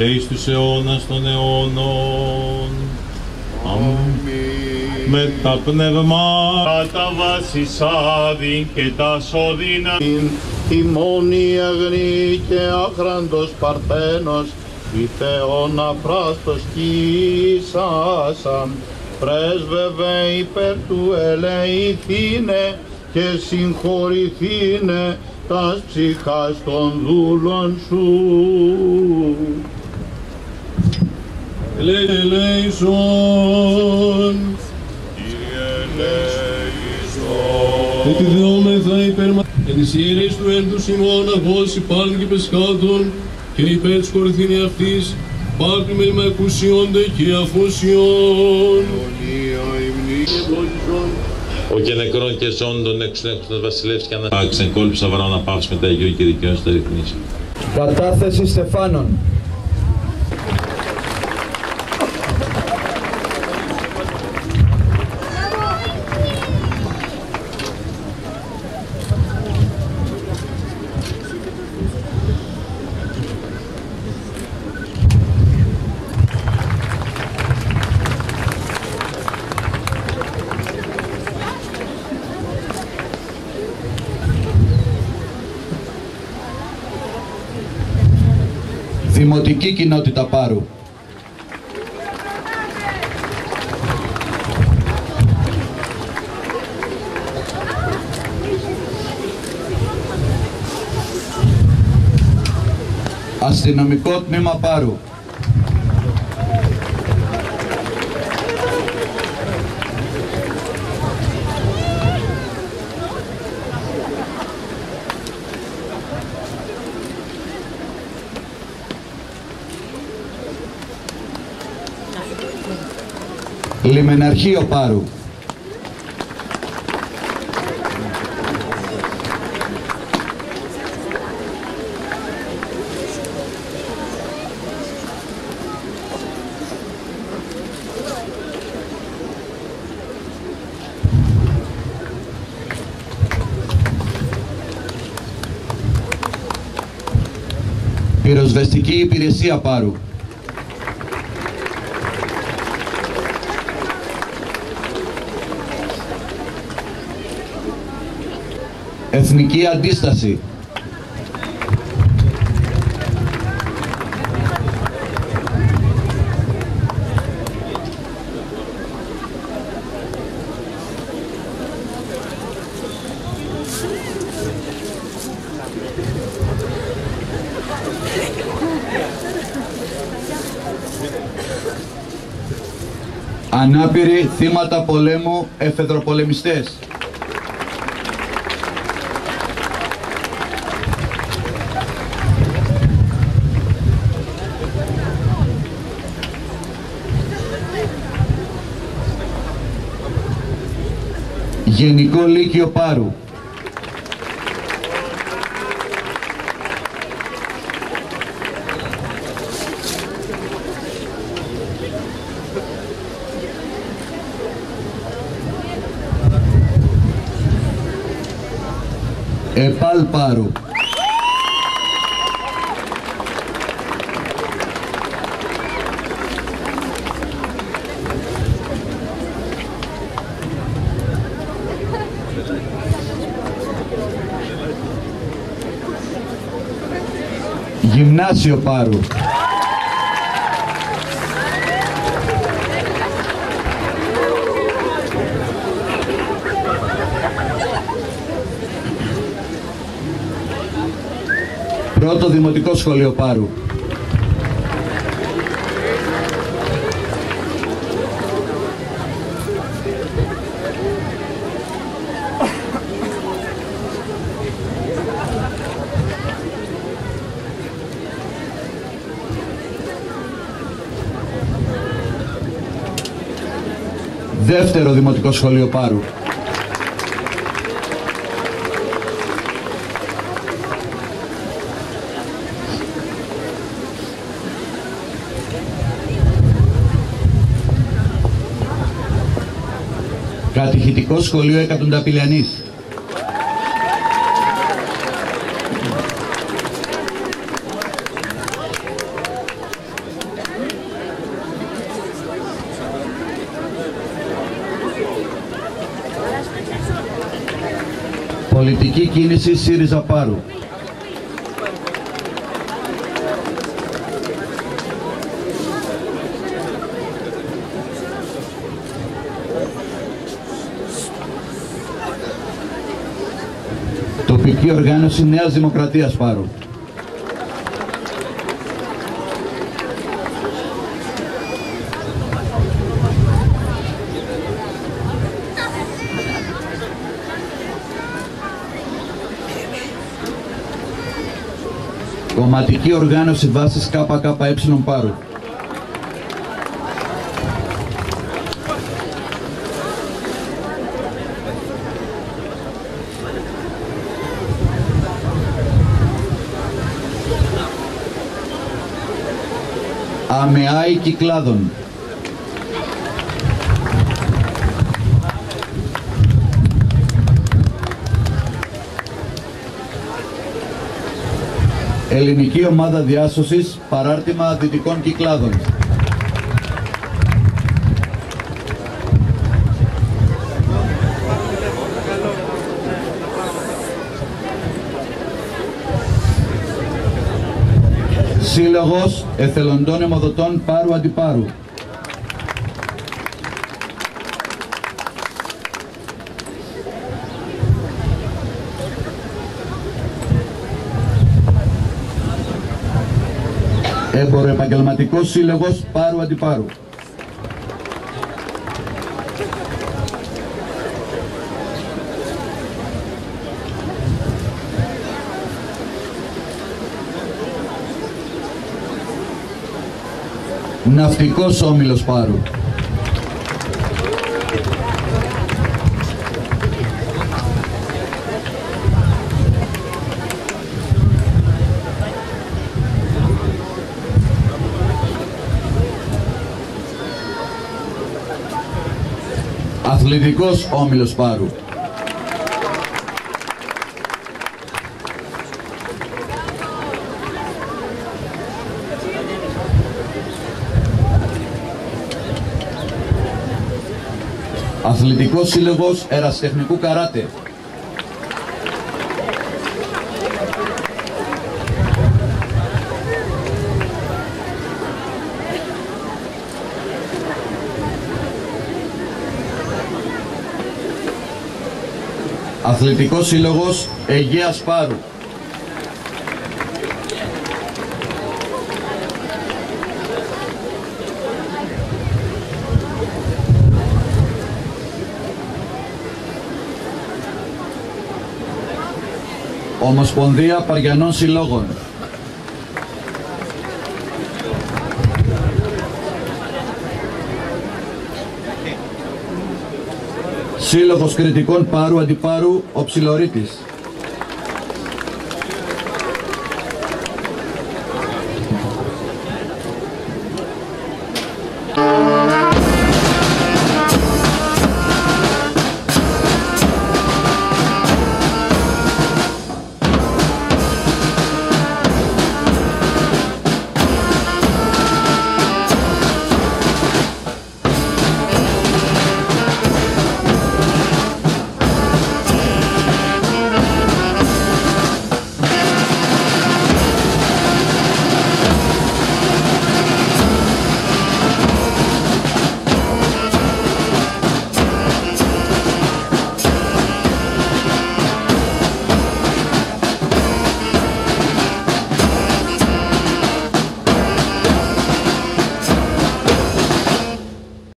και εις τους αιώνας των αιώνων. Αμήν. Με τα πνεύμα κατά βάσης άδει και τα σώδινα η μόνη αγνή και άχραντος παρθένος η Θεόν αφράστος κοίσασαν πρέσβευε υπέρ του ελεηθήνε και συγχωρηθήνε τας ψυχάς των δούλων σου. Ελέησον. Κύριε ελέησον. Και τη δεόμεθα υπέρ μα... Και της ιερής του έλτου ημών αγώς υπάλληλ και πεσχάτων και υπέρ της κορυθήνη αυτής πάρτου με μακουσιόντε και αφούσιον. Ολία υμνή Ο και νεκρών και ζώντων εξουδέχοντας βασιλεύς και αναπάξεν κόλπισα βαρά να πάυσει με τα Αγίου και δικαιώσεις τα ρυθμίσει. Κατάθεση Στεφάνων. Δημοτική κοινότητα Πάρου. Αστυνομικό τμήμα Πάρου. Λιμεναρχείο Πάρου. Πυροσβεστική υπηρεσία Πάρου. Εθνική Αντίσταση. Ανάπηροι θύματα πολέμου εφεδροπολεμιστές. Γενικό Λύκειο Πάρου. Επάλ Πάρου. Γυμνάσιο Πάρου. Πρώτο Δημοτικό Σχολείο Πάρου. Δεύτερο Δημοτικό Σχολείο Πάρου. Κατηχητικό Σχολείο Εκατονταπηλιανής. Πολιτική κίνηση ΣΥΡΙΖΑ Πάρου. Τοπική οργάνωση Νέας Δημοκρατίας Πάρου. Κομματική οργάνωση βάσης ΚΚΕ Πάρου. Αμεάη Κυκλάδων. Ελληνική Ομάδα Διάσωσης Παράρτημα Δυτικών Κυκλάδων. Σύλλογος Εθελοντών Εμοδοτών Πάρου Αντιπάρου. Εμποροεπαγγελματικός Σύλλογος Πάρου Αντιπάρου. Ναυτικός Όμιλος Πάρου. Αθλητικός Όμιλος Πάρου. Αθλητικός Σύλλογος Εραστεχνικού Καράτε. Αθλητικός Σύλλογος Αιγαίας Πάρου. Ομοσπονδία Παριανών Συλλόγων. Σύλλογος Κριτικών Πάρου Αντιπάρου, ο Ψιλορίτης.